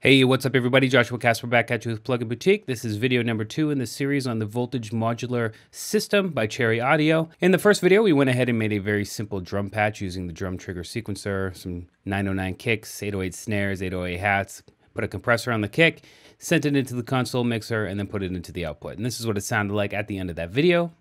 Hey, what's up everybody? Joshua Casper back at you with Plugin Boutique. This is video number two in the series on the Voltage Modular System by Cherry Audio. In the first video, we went ahead and made a very simple drum patch using the drum trigger sequencer, some 909 kicks, 808 snares, 808 hats, put a compressor on the kick, sent it into the console mixer, and then put it into the output. And this is what it sounded like at the end of that video.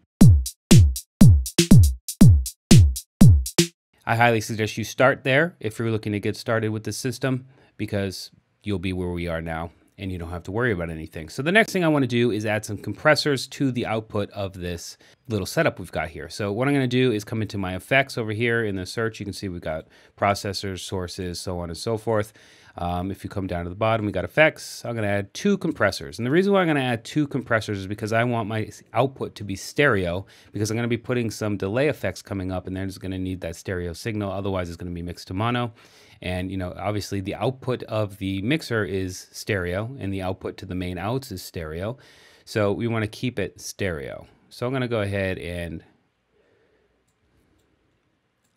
I highly suggest you start there if you're looking to get started with the system because you'll be where we are now and you don't have to worry about anything. So the next thing I want to do is add some compressors to the output of this little setup we've got here. So what I'm going to do is come into my effects over here in the search. You can see we've got processors, sources, so on and so forth. Um, if you come down to the bottom, we got effects. I'm going to add two compressors. And the reason why I'm going to add two compressors is because I want my output to be stereo because I'm going to be putting some delay effects coming up and then it's going to need that stereo signal. Otherwise, it's going to be mixed to mono. And, you know, obviously the output of the mixer is stereo and the output to the main outs is stereo. So we want to keep it stereo. So I'm going to go ahead and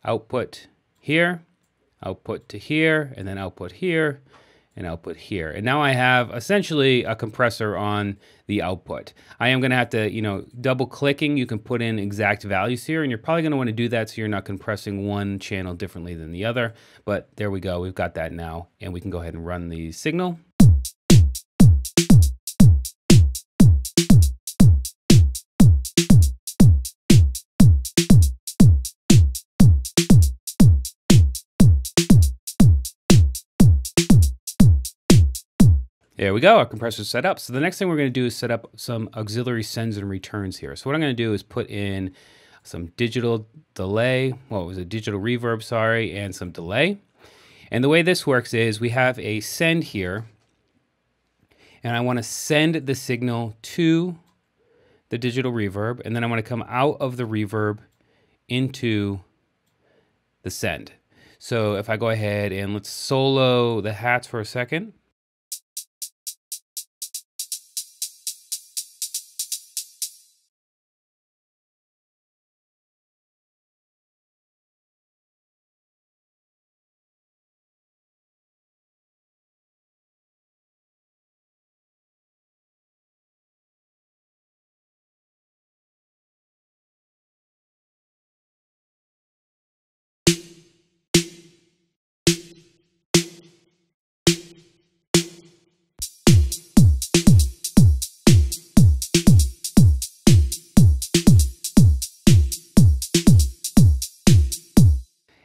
output here, output to here, and then output here, and output here. And now I have essentially a compressor on the output. I am going to have to, you know, double clicking, you can put in exact values here, and you're probably going to want to do that so you're not compressing one channel differently than the other. But there we go, we've got that now, and we can go ahead and run the signal. There we go, our compressor's set up. So the next thing we're gonna do is set up some auxiliary sends and returns here. So what I'm gonna do is put in some digital delay, what was it, digital reverb, sorry, and some delay. And the way this works is we have a send here, and I wanna send the signal to the digital reverb, and then I wanna come out of the reverb into the send. So if I go ahead and let's solo the hats for a second,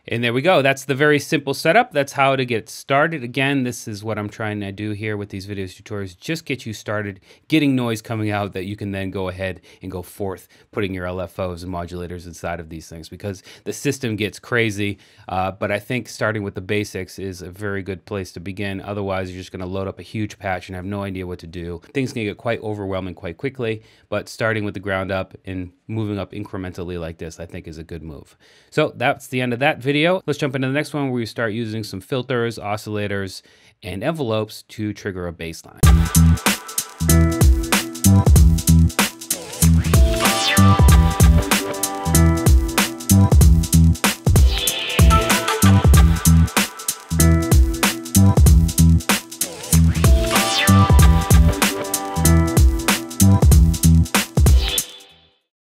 And there we go. That's the very simple setup. That's how to get started. Again, this is what I'm trying to do here with these videos tutorials. Just get you started, getting noise coming out that you can then go ahead and go forth, putting your LFOs and modulators inside of these things because the system gets crazy. Uh, but I think starting with the basics is a very good place to begin. Otherwise, you're just going to load up a huge patch and have no idea what to do. Things can get quite overwhelming quite quickly, but starting with the ground up and moving up incrementally like this, I think is a good move. So that's the end of that video. Let's jump into the next one where we start using some filters, oscillators, and envelopes to trigger a bass line.